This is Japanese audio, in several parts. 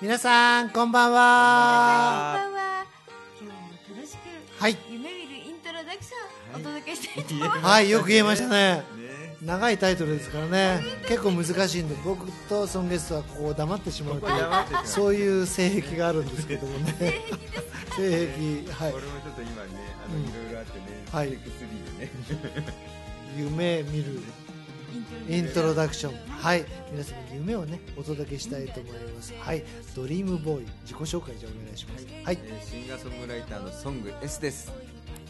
皆さんこんばんこんはばんは。今日も楽しく、はい。夢見るイントロダクションをお届けしたいと思います。はいよく言えましたね。ね。長いタイトルですからね。結構難しいんで僕とソンゲストはここ黙ってしまうという黙ってしまう。そういう性癖があるんですけどもね。性癖はい。俺もちょっと今ねあのうん。いろいろあってねはい。テイク3でね。夢見るイントロダクション。はい。皆様に夢をねお届けしたいと思います。はい。ドリームボーイ。自己紹介じゃあお願いします。はい。えーシンガーソングライターのソング S です。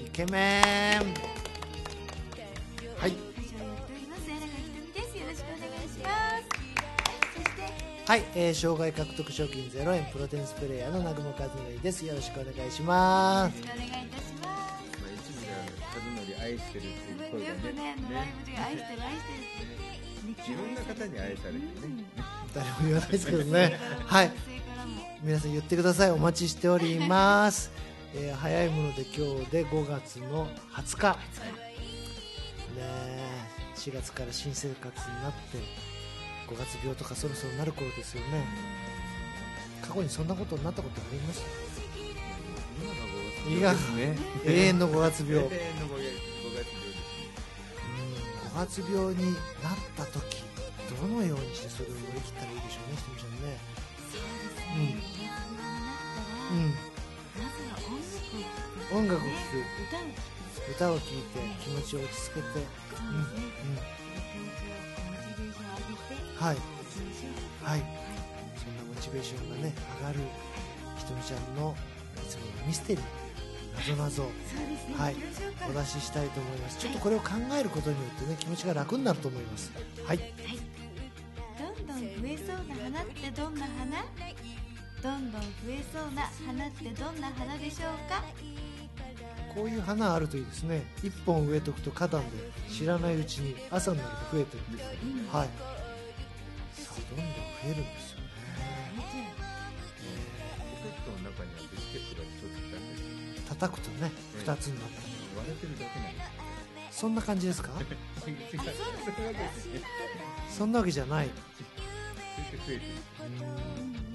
イケメン。はい。はい、えー、障害獲得賞金0円。プロテンスプレーヤーの南雲和則です。よろしくお願いします。よろしくお願いいたします。和則愛してるっていう声がよくね、あのライねブで愛してる愛してるって。いろんな方に愛されてね。誰も言わないですけどね。はい。皆さん言ってください。お待ちしております、えー早いもので今日で5月の20日。ねえ。4月から新生活になって5月病とかそろそろなる頃ですよね。過去にそんなことになったことあります？今が5月病ですね永遠の5月病。永遠の5月病5月病になった時どのようにしてそれを乗り切ったらいいでしょうねひとみちゃんね。そうですね。うん。まずは音楽を聴く。音楽を聴ね。く歌を聴いて気持ちを落ち着けて。そうですね。モチベーションを上げて、はい。はい。そんなモチベーションがね上がるひとみちゃんのいつものミステリーなぞなね。はい。お出ししたいと思います。ちょっとこれを考えることによってね気持ちが楽になると思います。はい。どんどん増えそうな花ってどんな花？どんどん増えそうな花ってどんな花でしょうか？こういう花あるといいですね。一本植えとくと花壇で知らないうちに朝になると増えてるんですはい。さあどんどん増えるんですよ叩くとね2つになった。り割れてるだけなん。ですそんな感じですか？そんなわけじゃない。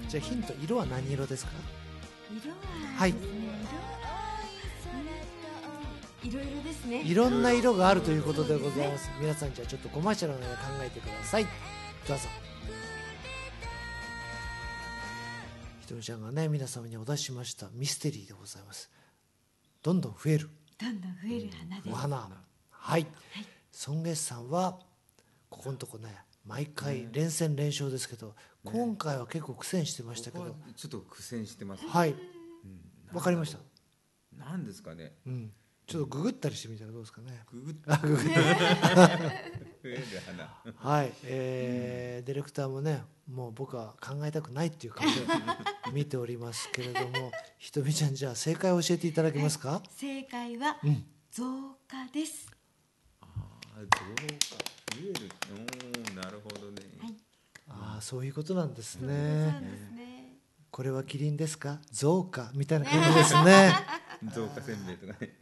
じゃあヒント色は何色ですか？色はね色うんい。ろいろですね。いろんな色があるということでございます。皆さんじゃあちょっとコマーシャルのように考えてください。どうぞ。ひとみちゃんがね皆様にお出ししましたミステリーでございますどんどん増える。どんどん増える花です。お花。はい。ソンゲスさんはここのとこね毎回連戦連勝ですけど今回は結構苦戦してましたけど。ここはちょっと苦戦してます。はい。わかりました？なんですかね。うん。ちょっとググったりしてみたらどうですかね。ググってあググって 増える花。はい、えーディレクターもねもう僕は考えたくないっていう顔で見ておりますけれども ひとみちゃんじゃあ正解を教えていただけますか？正解はうん。増加です。ああ増加増える。おーなるほどね。はい。ああそういうことなんですそうねですね。これはキリンですか？増加みたいな感じですね。増加せんべいとかね。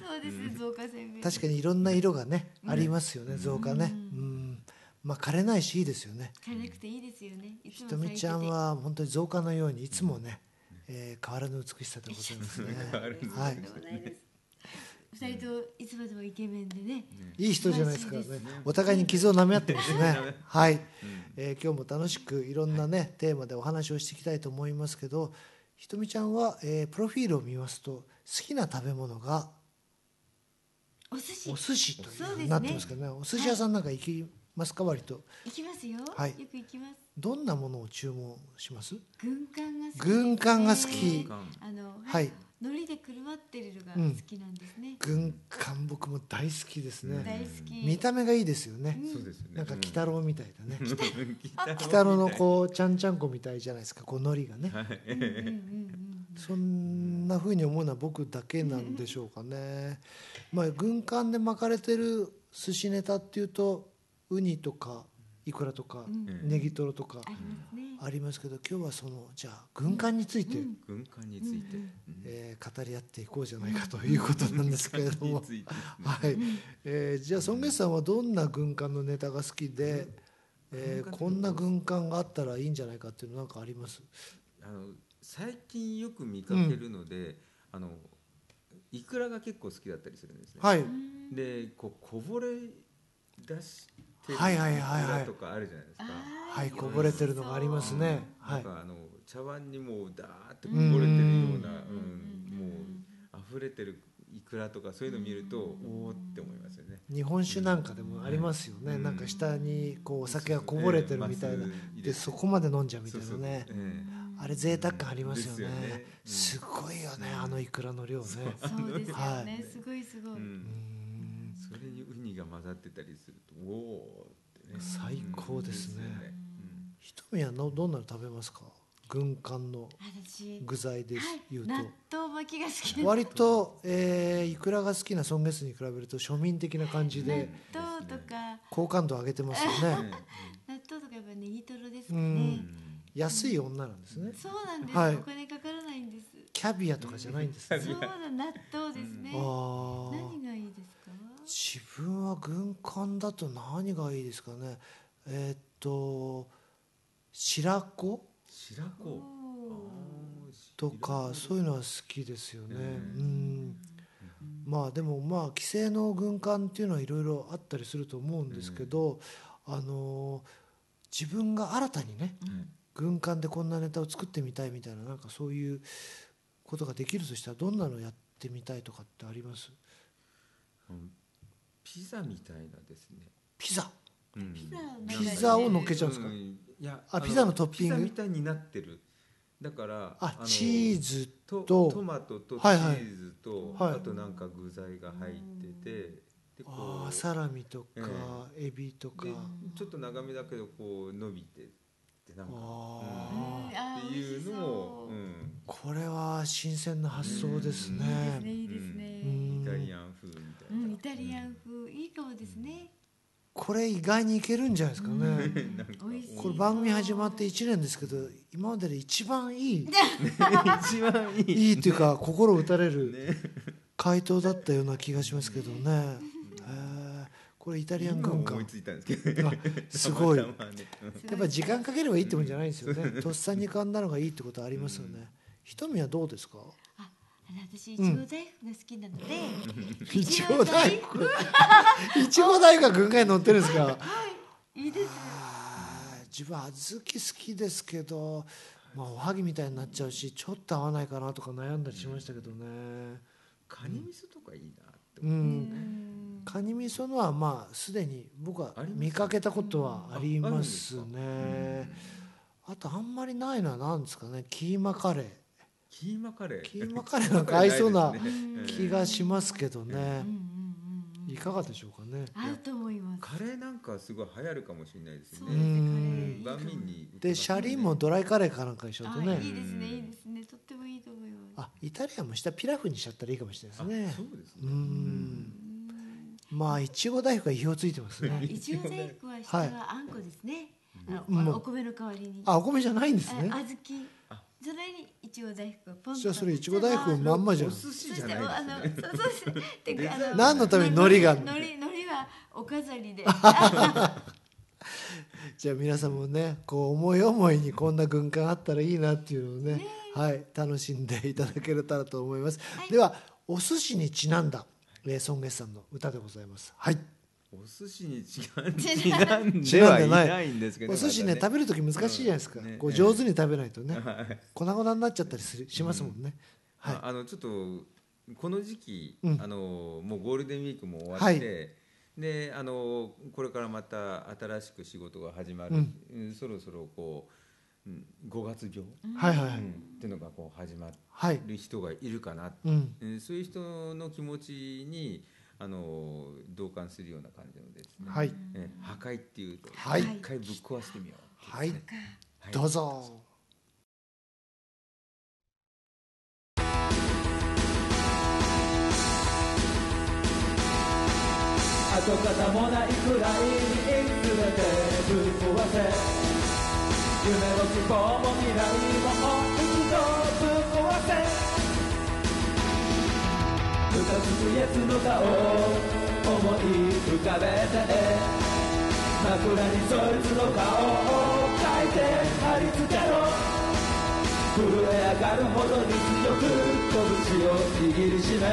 そうです増加せんべい。確かにいろんな色がね、ありますよね増加ね。うんまあ枯れないしいいですよね。枯れなくていいですよね。ひもとみちゃんは本当に増加のようにいつもね、えー変わらぬ美しさでございますね。はい。二人といつまでもイケメンでね。いい人じゃないですからねお互いに傷を舐め合ってますね。はい、えー今日も楽しくいろんなねテーマでお話をしていきたいと思いますけどひとみちゃんは、えープロフィールを見ますと好きな食べ物がお寿司。お寿司というなってますけどね。お寿司屋さんなんか行きますか？割と。行きますよ、はい。よく行きます。どんなものを注文します？軍艦が好き軍艦が好き。あのはい。海苔でくるまってるのが好きなんですね、軍艦僕も大好きですね。大好き。見た目がいいですよね。そうですよね。なんか鬼太郎みたいだね。うん。鬼北太郎のこうちゃんちゃんこみたいじゃないですか。こう海苔がね。うんうんうんうん。そんな風に思うのは僕だけなんでしょうかね。まあ軍艦で巻かれてる寿司ネタっていうとウニとかイクラとかうん。ネギトロとかありますけど今日はそのじゃあ軍艦について、うん。軍艦について、えー語り合っていこうじゃないかということなんですけれども。はい、えーじゃあ孫月さんはどんな軍艦のネタが好きで、えこんな軍艦があったらいいんじゃないかっていうのなんかあります？あの最近よく見かけるので、あのイクラが結構好きだったりするんですね。はい。でこうこぼれ出してるはいはいはい。はいイクラとかあるじゃないですか。はいこぼれてるのがありますね。はい。なんかあの茶碗にもうダーってこぼれてるような、うんうんもう溢れてるイクラとかそういうの見ると、おおって思いますよね。日本酒なんかでもありますよね、うん。なんか下にこうお酒がこぼれてるみたいな、でそこまで飲んじゃうみたいなね。えあれ贅沢感ありますよね。ですごいよねあのイクラの量ね。そう。ですよはい。ねすごいすごい、が混ざってたりするとおおってね。最高ですね。うん。ひとみはのどんなの食べますか？軍艦の私具材ではい言うと、納豆巻きが好きです。割と、えー、イクラが好きなソンゲスに比べると庶民的な感じで納豆とか。好感度上げてますよね。納豆とかやっぱネギトロですかうねん、安い女なんですね。そうなんです、はい。お金かからないんです。キャビアとかじゃないんですね。そうだ納豆ですね、何がいいですか？自分は軍艦だと何がいいですかね？えーっと白子？白子。とかそういうのは好きですよね。ううん。まあでもまあ規制の軍艦っていうのはいろいろあったりすると思うんですけど、あの自分が新たにね軍艦でこんなネタを作ってみたいみたいななんかそういうことができるとしたらどんなのやってみたいとかってあります？うんピザみたいなですね。ピザ？うん。ピザをピザを乗っけちゃうんですか？うん。いやのあピザのトッピング？ピザみたいになってる。だからのあチーズととトマトとチはいはい。ーズと、はい。あとなんか具材が入っててでこあーうサラミとかエビとか。でちょっと長めだけどこう伸びてってなんか。あうん。っていうのも、美味しそう。うん。これは新鮮な発想ですいいですねねいいですね、うん。イタリアン風みたいな、うん、イタリアン風いいかもですね、これ意外にいけるんじゃないですかね。なん。か 美味しい。これ番組始まって1年ですけど今までで一番いい。一番いい。いいっていうか心打たれるね。回答だったような気がしますけどね。へー。これイタリアン軍艦今思いついたんですけど。あすごい。やっぱ時間かければいいってもんじゃないんですよね。とっさに浮かんだのがいいってことはありますよね。瞳はどうですか？私いちご大福が好きなので、いちご大福。いちご大福が軍艦に乗ってるんですか？い。いです自分小豆好きですけど、まあ、おはぎみたいになっちゃうしちょっと合わないかなとか悩んだりしましたけどね。カニ味噌とかいいなってう。思う、ん。カニ味噌のはまあすでに僕は見かけたことはありますああるんねあとあんまりないのは何ですかね？キーマカレーキーマカレー。キーマカレーなんか合いそうな 気がしますけどね。いかがでしょうかね。合うと思います。カレーなんかすごい流行るかもしれないですね。万民にでシャリもドライカレーかなんかにしようとあねいいですね。いいですね。とってもいいと思います。あイタリアンも下ピラフにしちゃったらいいかもしれないですね。あそうですうねん。まあいちご大福が意表ついてますね。いちご大福は下はあんこですね、あお米の代わりに。あお米じゃないんですね。あ小豆。それにいちご大福をポンとじゃあそれいちご大福まんまじゃんお寿司じゃないあのですねそうそうですねてかあの何のために海苔が海苔海苔はお飾りで。じゃあ皆さんもねこう思い思いにこんな軍艦あったらいいなっていうのをねはい楽しんでいただけたらと思います、ではお寿司にちなんだ、え。ー、ソンゲスさんの歌でございますはいお寿司にちなんで はいちないんですけどお寿司ねま食べる時難しいじゃないですか、うん。ねこう上手に食べないとね、はい。粉々になっちゃったりするしますもんね、はい。ああのちょっとこの時期、うん。あのもうゴールデンウィークも終わって、であのこれからまた新しく仕事が始まる、うん。うんそろそろこう、うん、5月病、はいはいはい、うん。っていうのがこう始まはい。る人がいるかな、うん。うんそういう人の気持ちにあの同感するような感じのですね、はい。え破壊っていうと、はい。一回ぶっ壊してみようはい。はい。どうぞ。跡形もないくらいに全てぶっ壊せ。夢も希望も未来ももう一度ぶっ壊せムカつの顔思い浮かべて桜にそいつの顔を描いて貼り付けろ震え上がるほどに強く拳を握りしめ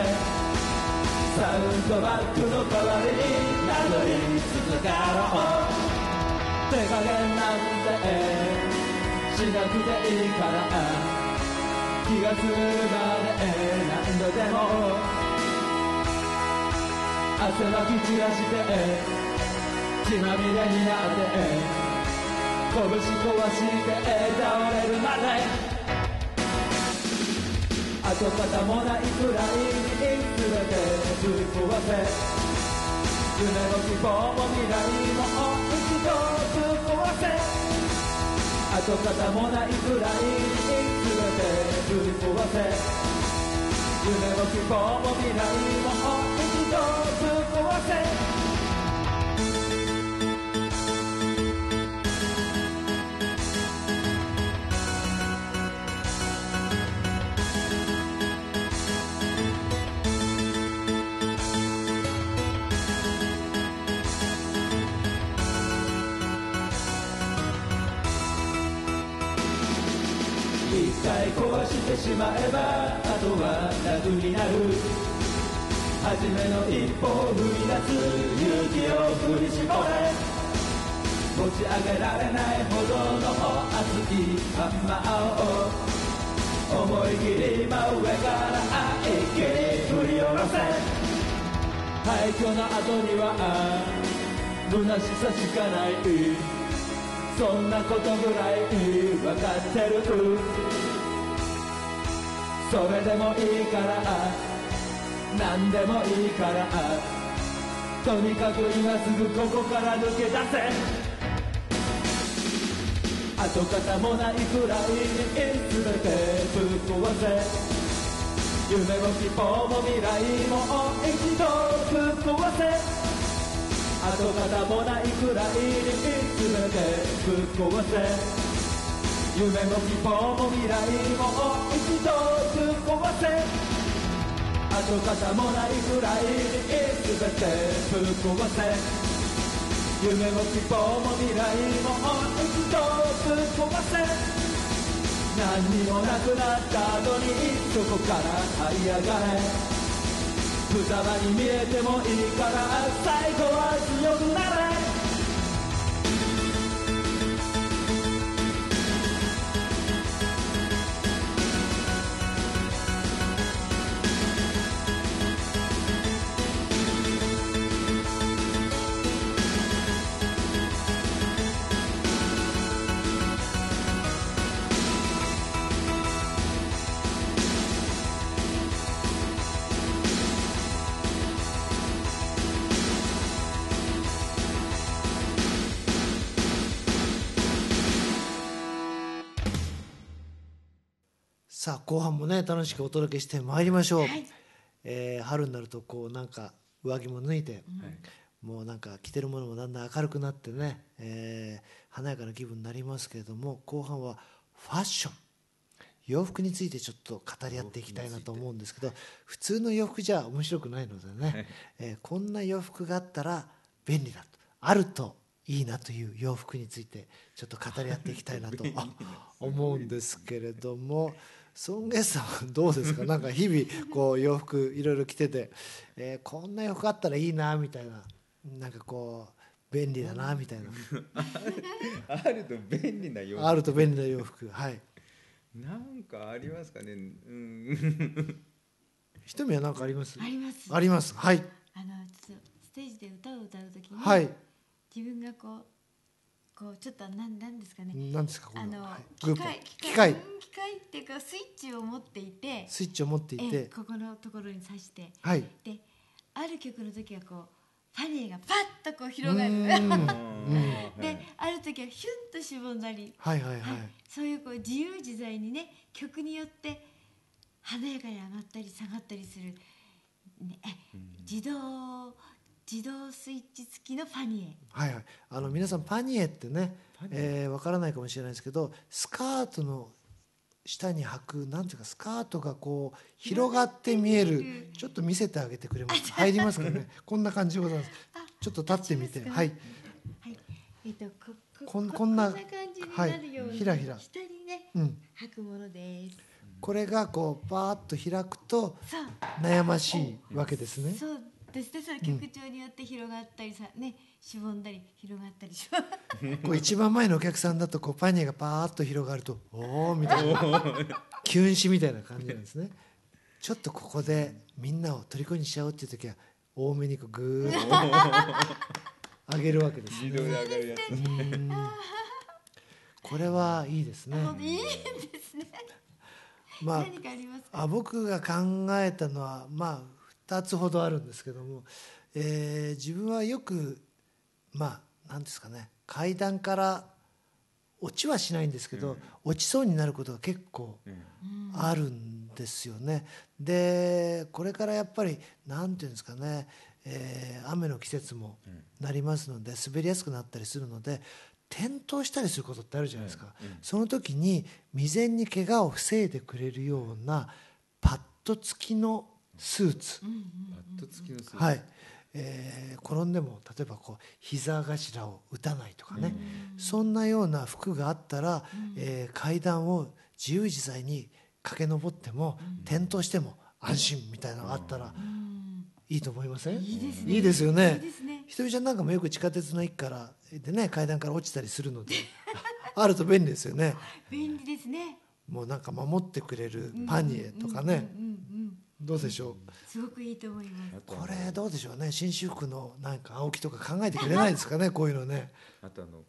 サウンドバックの代わりに名乗り続かろう手加減なんてしなくていいから気が済むまで何度でも汗まき散らして血まみれになって拳壊して倒れるまで跡形もないくらいに全てぶっ壊せ夢も希望も未来も一度ぶっ壊せ跡形もないくらいに全てぶっ壊せ夢も希望も未来も一度壊せ一回壊してしまえばあとは楽になる。初めの一歩を踏み出す勇気を振り絞れ。持ち上げられないほどの熱いハンマーを思い切り真上から一気に振り下ろせ。廃墟の後には虚しさしかない。そんなことぐらい分かってる。それでもいいから。何でもいいからとにかく今すぐここから抜け出せ。跡形もないくらいに全てぶっ壊せ。夢も希望も未来も一度ぶっ壊せ。跡形もないくらいに全てぶっ壊せ。夢も希望も未来も一度ぶっ壊せ。跡形もないくらいに全てぶっ壊せ夢も希望も未来も一度ぶっ壊せ。何にもなくなった後にそこから這い上がれ。無様に見えてもいいから最後は強くなれ。さあ後半もね楽しくお届けしてまいりましょう、はい。えー春になるとこうなんか上着も脱いで、もうなんか着てるものもだんだん明るくなってね、えー華やかな気分になりますけれども後半はファッション。洋服についてちょっと語り合っていきたいなと思うんですけど普通の洋服じゃ面白くないのでね、えーこんな洋服があったら便利だと。あるといいなという洋服についてちょっと語り合っていきたいなとあ 思うんですけれども孫月さんはどうですか？なんか日々こう洋服いろいろ着てて、えーこんな洋服あったらいいなみたいな。なんかこう便利だなみたいな。あると便利なようあると便利な洋服。はい。なんかありますかね？うん。ひとみは何かあります？あります。あります。はい。あのちょっとステージで歌を歌う時に、はい。自分がこうこうちょっとなんなんですかね。何ですかこあの、はい。機械機械うん機械っていうかスイッチを持っていて。スイッチを持っていえてここのところに挿して。はい。である曲の時はこうファニーがパッとこう広がる。うーん。である時はヒュンとしぼんだり、はいはいはい。そういうこう自由自在にね曲によって華やかに上がったり下がったりする、ね、え自動自動スイッチ付きのファニはいはい。あの皆さんパニエってねえーわからないかもしれないですけどスカートの下に履くなんていうかスカートがこう広がって見える。ちょっと見せてあげてくれます。入りますかね。こんな感じでございます。ちょっと立ってみて。はい。はい。えっとこここんこんな感じになるような、はい。ひらひら。下にねうん、履くものです。これがこうパーッと開くと悩ましいわけですね。そうですねその曲調によって広がったりさ、ねしぼんだり広がったりします。こう一番前のお客さんだとこうパニエがパーッと広がると おおみたいな。キュン死みたいな感じなんですね。ちょっとここでみんなを虜にしちゃおうっていう時は多めにこうグーッと上げるわけですね。これはいいですね。いいですね。まああ僕が考えたのはまあ2つほどあるんですけども、えー自分はよくまあ何ですかね階段から落ちはしないんですけど、落ちそうになることが結構あるんですよね。でこれからやっぱり何ていうんですかね、えー雨の季節もなりますので滑りやすくなったりするので転倒したりすることってあるじゃないですか、その時に未然に怪我を防いでくれるようなパッド付きのスーツ、はい。えー転んでも例えばこう膝頭を打たないとかね、そんなような服があったら、えー階段を自由自在に駆け上っても、転倒しても安心みたいなのがあったらいいと思いません？いいですね。いいですよね。ひとみちゃんなんかもよく地下鉄の駅からでね階段から落ちたりするので あると便利ですよね。便利ですね。もうなんか守ってくれるパニエとかね、うんうんどうでしょう？すごくいいと思います。これどうでしょうね？紳士服のなんか青木とか考えてくれないですかね？こういうのね。あとあの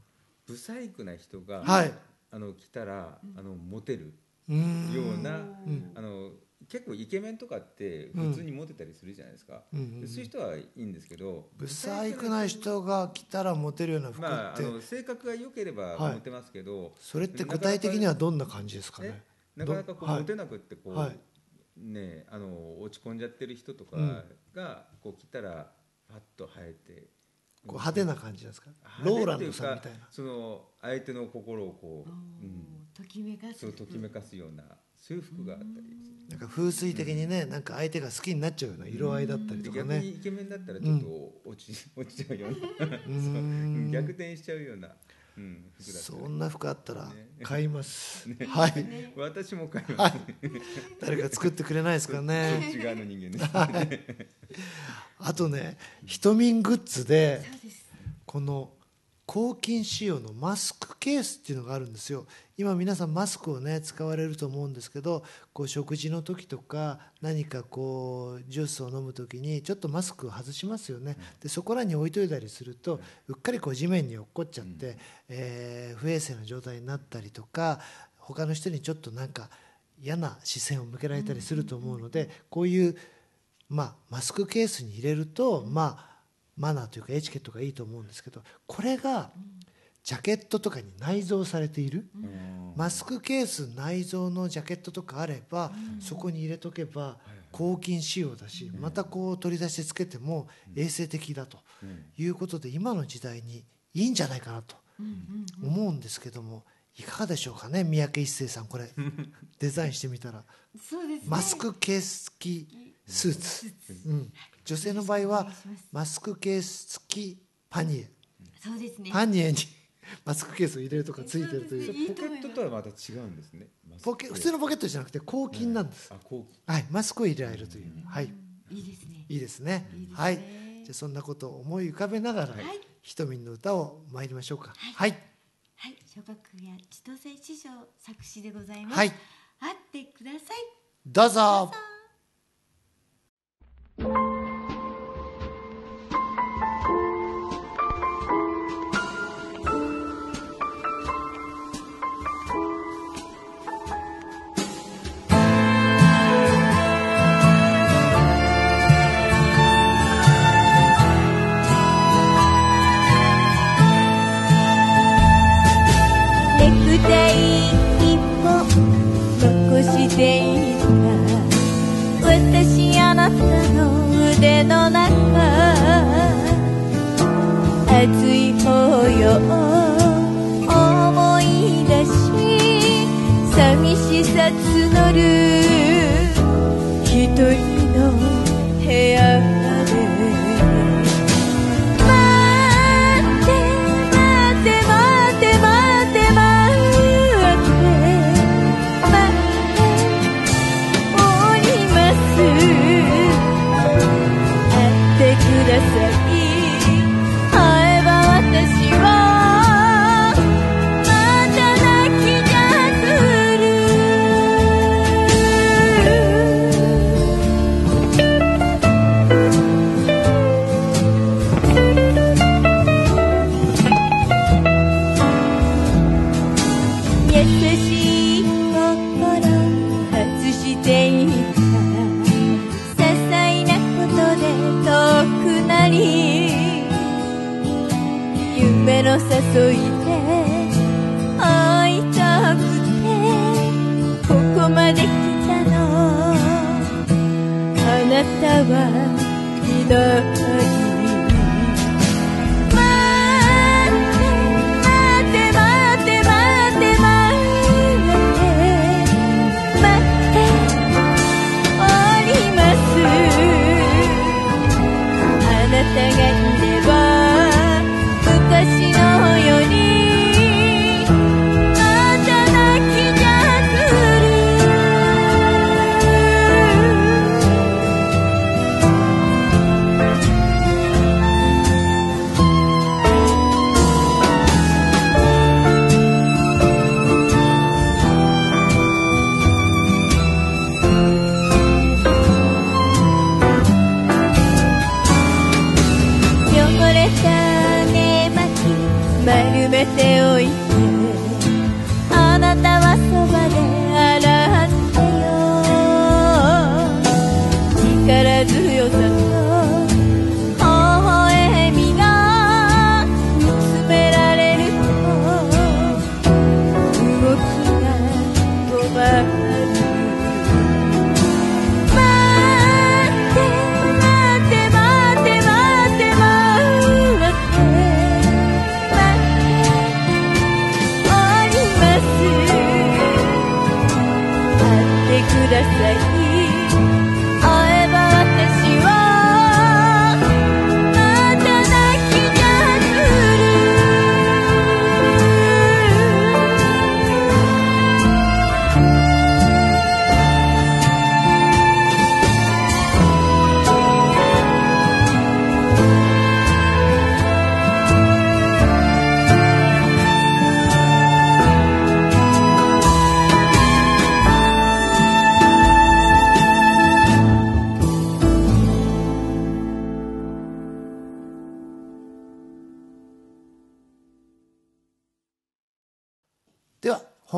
ブサイクな人が、はい。あの来たらあのモテるうーん。ような、ん。あの結構イケメンとかって普通にモテたりするじゃないですか、うんうんうん。でそういう人はいいんですけどブサイクな人が来たらモテるような服って、まあ、あの性格が良ければはい。モテますけど、それって具体的にはどんな感じですかね？ねなかなかこうどはい。モテなくってこう、はいねあの落ち込んじゃってる人とかうん。がこう来たらパッと生えて、こう派手な感じなんですか？ローランっていうかドさんみたいな。その相手の心をこう、うん、ときめかす。そうときめかすようなそういう服があったりする。なんか風水的にねなんか相手が好きになっちゃうような色合いだったりとか逆ねにイケメンだったらちょっと落ち,、落ちちゃうような。逆転しちゃうような、うん、服だったそりんな服あったらね。買います、はい。私も買います、誰か作ってくれないですかね。ち側の人間です、あとねヒトミングッズでこの抗菌仕様のマスクケースっていうのがあるんですよ。今皆さんマスクをね使われると思うんですけどこう食事の時とか何かこうジュースを飲む時にちょっとマスクを外しますよね。でそこらに置いといたりするとうっかりこう地面に落っこっちゃって、えー不衛生な状態になったりとか他の人にちょっとなんか嫌な視線を向けられたりすると思うのでこういうまあ、マスクケースに入れると、まあ、マナーというかエチケットがいいと思うんですけどこれがジャケットとかに内蔵されている、マスクケース内蔵のジャケットとかあれば、そこに入れとけば抗菌仕様だし、またこう取り出してつけても衛生的だということで今の時代にいいんじゃないかなと思うんですけどもいかがでしょうかね三宅一生さんこれ。デザインしてみたら。そうですね。マスクケース付きスーツ、うん、女性の場合はマスクケース付きパニエ。そうですね。パニエに マスクケースを入れるとかついてるという。ポケットとはまた違うんですね。ポケ普通のポケットじゃなくて抗菌なんです、あこはい、マスクを入れられるという、はい、いいですね。いいですね。いいですね。はい。じゃあそんなことを思い浮かべながら、はい。ひとみんの歌を参りましょうか。はい。はい。小学や千歳師匠作詞でございます。はい。会ってください。どうぞネ会えば私は夢の誘いで会いたくてここまで来たの。あなたはひどい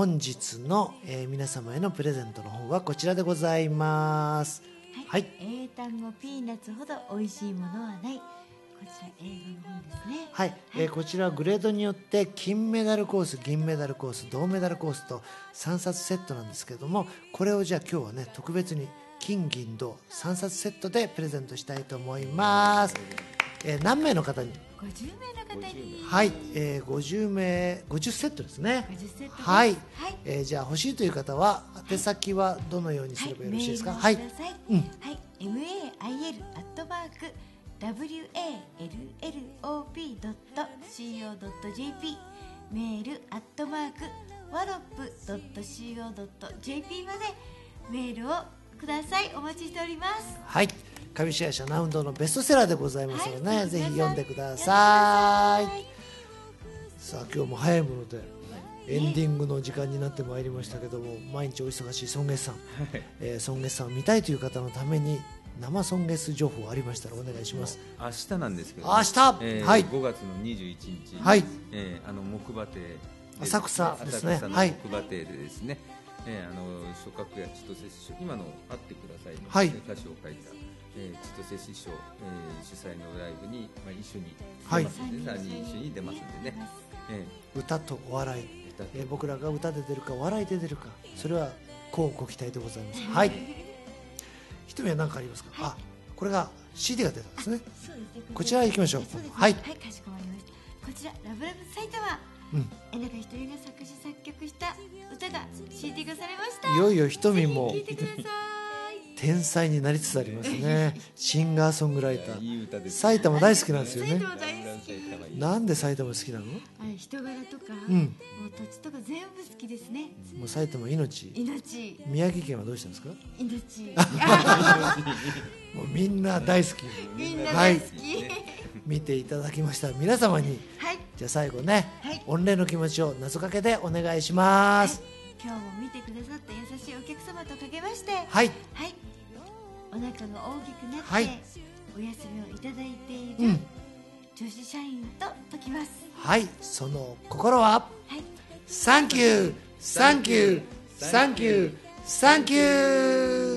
本日の、えー皆様へのプレゼントの方はこちらでございます。はい。英単語ピーナッツほど美味しいものはない。こちら英語の本ですね。はい、えーこちらはグレードによって金メダルコース銀メダルコース銅メダルコースと3冊セットなんですけどもこれをじゃあ今日はね特別に金銀銅3冊セットでプレゼントしたいと思います、えー何名の方に？50名の方に。はい、えー50名50セットですね。50セットはい、はい。えーじゃあ欲しいという方は宛先はどのようにすればよろしいですか？はい、メールをください。うん。はい、M A I L アットマーク W A L L O P ドット C O ドット J P メールアットマークワロップドット C O ドット J P までメールをください。お待ちしております。はい、上白石アナウンドのベストセラーでございますので、ね。はい。ぜひ読んでください。さあ今日も早いものでエンディングの時間になってまいりましたけども毎日お忙しい孫月さん、えー、孫月さんを見たいという方のために生孫月情報ありましたらお願いします。明日なんですけど、明日？えーはい。5月の21日、はい。えーあの木馬亭で浅草ですね。浅草のはい。木馬亭でですね、えーあの諸角や千歳今の会ってくださいの、はい。歌詞を書いた、えー、千歳師匠、えー主催のライブに、まあ、一緒にはい出ますんで、3人一緒に出ますんでね、え歌とお笑い、えー僕らが歌で出るか笑いで出るかそれはこうご期待でございます。はい。一目は何かありますか？あ、これが CD が出たんですね。こちら行きましょうはいはい、かしこまりました。こちらラブラブ埼玉。うん。えなかひとりが作詞作曲した歌が CD 化されました。いよいよひとみも聞いてください。天才になりつつありますね。シンガーソングライター。埼玉大好きなんですよね埼。玉大好き。なんで埼玉好きなの？人柄とか、うんもう土地とか全部好きですね。もう埼玉命。命、宮城県はどうしたんですか？命。もうみんな大好き。みんなはい大好き。見ていただきました皆様にはい。じゃあ最後ね、はい御礼の気持ちを謎かけでお願いします。今日も見てくださった優しいお客様とかけまして、はい。はい。お腹が大きくなって、はいお休みをいただいているうん。女子社員と解きます。はい。その心は？はい。サンキューサンキューサンキューサンキュー